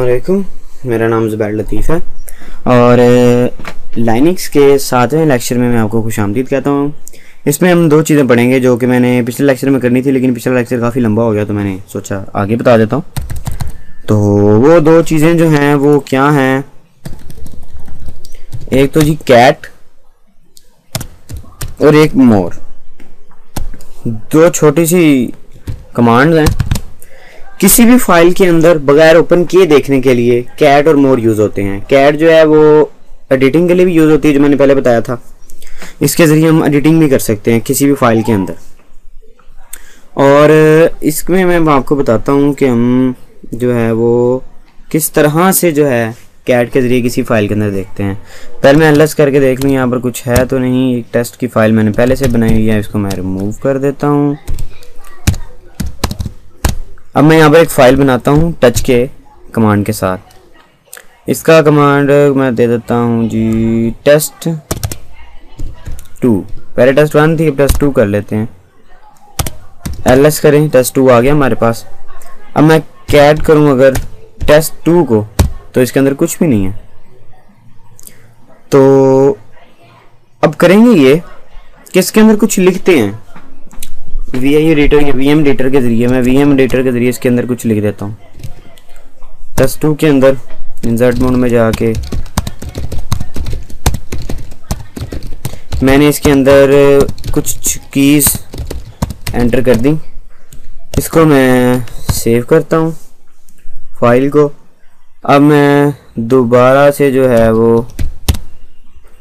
अलकुम मेरा नाम ज़ुबैर लतीफ़ है। और लाइनिक्स के सातवें लेक्चर में मैं आपको खुश आमदीद कहता हूँ। इसमें हम दो चीज़ें पढ़ेंगे जो कि मैंने पिछले लेक्चर में करनी थी, लेकिन पिछला लेक्चर काफ़ी लंबा हो गया तो मैंने सोचा आगे बता देता हूँ। तो वो दो चीज़ें जो हैं, वो क्या हैं? एक तो जी कैट और एक मोर। दो छोटी सी कमांड हैं। किसी भी फ़ाइल के अंदर बगैर ओपन किए देखने के लिए कैट और मोर यूज़ होते हैं। कैट जो है वो एडिटिंग के लिए भी यूज़ होती है, जो मैंने पहले बताया था। इसके ज़रिए हम एडिटिंग भी कर सकते हैं किसी भी फ़ाइल के अंदर। और इसमें मैं आपको बताता हूँ कि हम जो है वो किस तरह से जो है कैट के ज़रिए किसी फ़ाइल के अंदर देखते हैं। पहले मैं एलएस करके देख लूँ, यहाँ पर कुछ है तो नहीं, एक टेस्ट की फ़ाइल मैंने पहले से बनाई हुई है, इसको मैं रिमूव कर देता हूँ। अब मैं यहाँ पर एक फ़ाइल बनाता हूँ टच के कमांड के साथ। इसका कमांड मैं दे देता हूँ जी टेस्ट टू पहले टेस्ट वन थी, अब टेस्ट टू कर लेते हैं। एल एस करें टेस्ट टू आ गया हमारे पास। अब मैं कैड करूँ अगर टेस्ट टू को। तो इसके अंदर कुछ भी नहीं है। तो अब करेंगे ये कि इसके अंदर कुछ लिखते हैं। V I editor V M editor के ज़रिए, मैं वी एम एडिटर के ज़रिए इसके अंदर कुछ लिख देता हूँ। प्लस टू के अंदर इंसर्ट मोड में जाके। मैंने इसके अंदर कुछ कीज़ एंटर कर दी। इसको मैं सेव करता हूँ फ़ाइल को। अब मैं दोबारा से जो है वो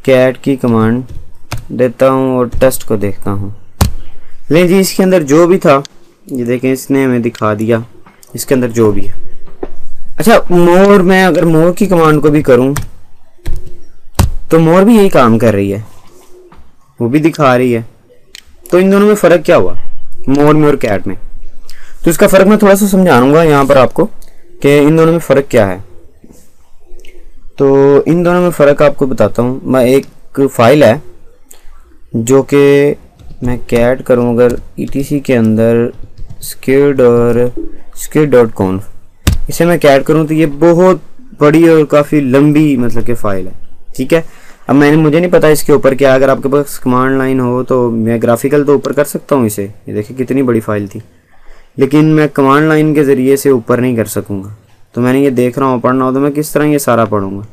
कैट की कमांड देता हूँ और टेस्ट को देखता हूँ। लेकिन जी, इसके अंदर जो भी था, ये देखें, इसने हमें दिखा दिया। इसके अंदर जो भी है। अच्छा मोर मैं अगर मोर की कमांड को भी करूँ तो मोर भी यही काम कर रही है। वो भी दिखा रही है। तो इन दोनों में फ़र्क क्या हुआ? मोर में और कैट में। तो इसका फ़र्क मैं थोड़ा सा समझाऊँगा यहाँ पर आपको कि इन दोनों में फ़र्क क्या है। तो इन दोनों में फ़र्क आपको बताता हूँ। मैं एक फ़ाइल है, जो कि मैं कैड करूँ अगर ई के अंदर स्किड और स्किड डॉट कॉन इसे मैं कैड करूँ तो ये बहुत बड़ी और काफ़ी लंबी मतलब कि फ़ाइल है, ठीक है? अब मैंने, मुझे नहीं पता इसके ऊपर क्या, अगर आपके पास कमांड लाइन हो तो मैं ग्राफिकल तो ऊपर कर सकता हूँ इसे। ये देखिए कितनी बड़ी फ़ाइल थी। लेकिन मैं कमांड लाइन के ज़रिए से ऊपर नहीं कर सकूँगा। तो मैंने ये देख रहा हूँ, पढ़ना हो तो मैं किस तरह ये सारा पढ़ूँगा।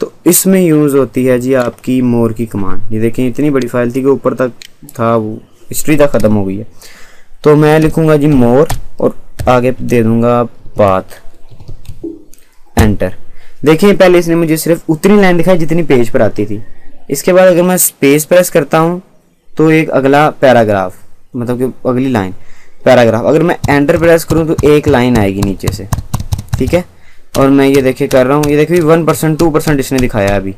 तो इसमें यूज़ होती है जी आपकी मोर की कमांड। ये देखें, इतनी बड़ी फ़ाइल थी कि ऊपर तक था वो, हिस्ट्री तक ख़त्म हो गई है। तो मैं लिखूँगा जी मोर और आगे दे दूँगा बात। एंटर देखिए पहले इसने मुझे सिर्फ़ उतनी लाइन दिखाई जितनी पेज पर आती थी। इसके बाद अगर मैं स्पेस प्रेस करता हूँ तो एक अगला पैराग्राफ मतलब कि अगली लाइन पैराग्राफ अगर मैं एंटर प्रेस करूँ तो एक लाइन आएगी नीचे से। ठीक है? और मैं ये देखे कर रहा हूँ, ये देखिए वन परसेंट टू परसेंट इसने दिखाया अभी।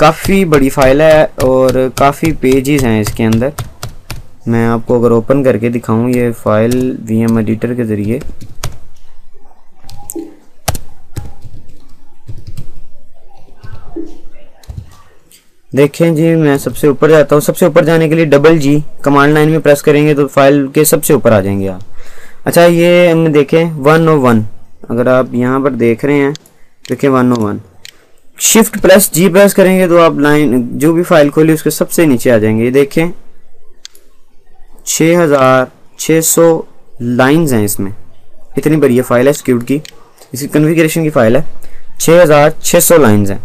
काफ़ी बड़ी फ़ाइल है और काफ़ी पेजेस हैं इसके अंदर। मैं आपको अगर ओपन करके दिखाऊँ, ये फ़ाइल वी एम एडिटर के ज़रिए। देखें जी, मैं सबसे ऊपर जाता हूँ। सबसे ऊपर जाने के लिए डबल जी कमांड लाइन में प्रेस करेंगे तो फ़ाइल के सबसे ऊपर आ जाएँगे आप। अच्छा ये हमने देखें वन ओ वन अगर आप यहाँ पर देख रहे हैं देखिए one O one shift plus G press करेंगे तो आप लाइन जो भी फ़ाइल खोली उसके सबसे नीचे आ जाएँगे। ये देखें छः हज़ार छः सौ लाइन्स हैं इसमें। इतनी बड़ी ये फ़ाइल है स्क्यूट की। इसकी कन्फिग्रेशन की फ़ाइल है। छः हज़ार छः सौ लाइन्स हैं।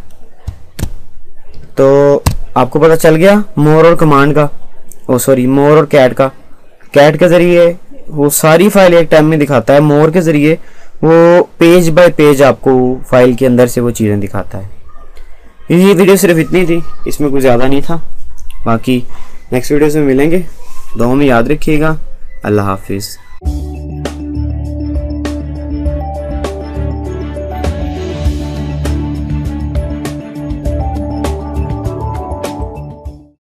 तो आपको पता चल गया मोर और कमांड का। ओ सॉरी मोर और कैट का। कैट के ज़रिए वो सारी फ़ाइल एक टाइम में दिखाता है। मोर के ज़रिए वो पेज बाय पेज आपको फ़ाइल के अंदर से वो चीज़ें दिखाता है। ये वीडियो सिर्फ़ इतनी थी, इसमें कुछ ज़्यादा नहीं था। बाकी नेक्स्ट वीडियो में मिलेंगे। दो में याद रखिएगा। अल्लाह हाफिज़।